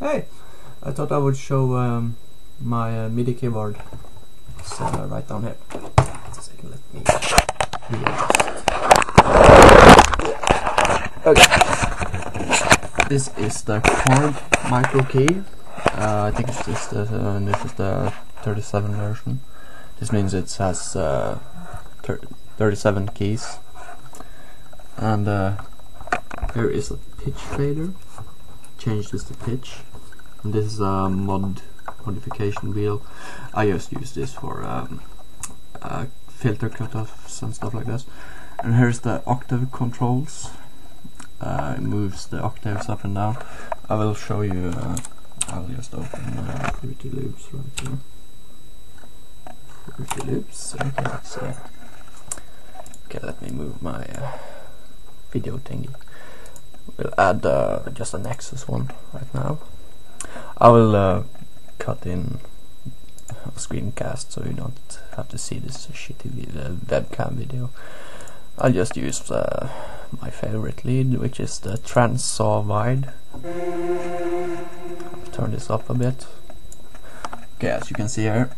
Hey, I thought I would show um, my uh, MIDI keyboard. It's uh, right down here. Second, let me. Okay. This is the Korg MicroKey. Uh, I think it's just uh, this is the 37 version. This means it has uh, 37 keys. And uh, here is a pitch fader. Changes to pitch. And this is a mod modification wheel. I just use this for um, uh, filter cutoffs and stuff like this. And here's the octave controls. Uh, it moves the octaves up and down. I will show you. Uh, I'll just open uh, Fruity Loops right here. Fruity Loops. Okay, see. Okay, let me move my uh, video thingy. We'll add uh, just a Nexus one right now. I will uh, cut in a screencast so you don't have to see this shitty uh, webcam video. I'll just use uh, my favorite lead, which is the Transsaw Wide. Turn this up a bit. Okay, as you can see here.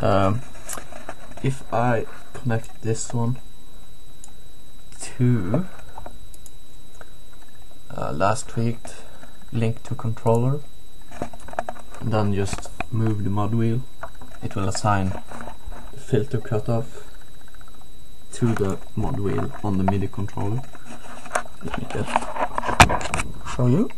Um, if I connect this one to uh, last tweaked link to controller then just move the mod wheel. It will assign the filter cutoff to the mod wheel on the MIDI controller. Let me just show you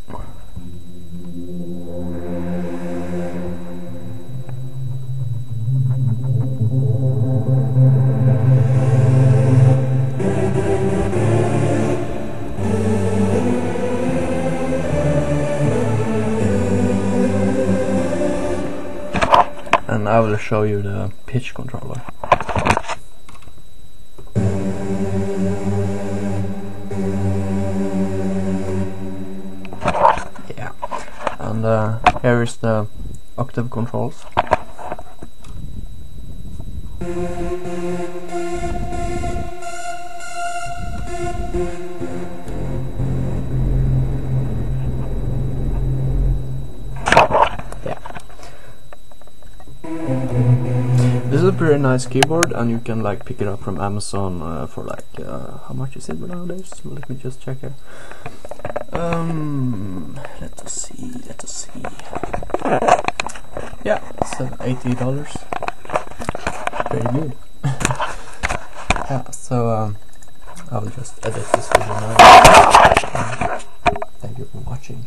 and I will show you the pitch controller. Yeah, and uh, here is the octave controls. a pretty nice keyboard and you can like pick it up from Amazon uh, for like uh, how much is it nowadays? Let me just check here. Um, let us see, let us see. Yeah, so eighty dollars. Very good. yeah, so um, I will just edit this video now. Um, thank you for watching.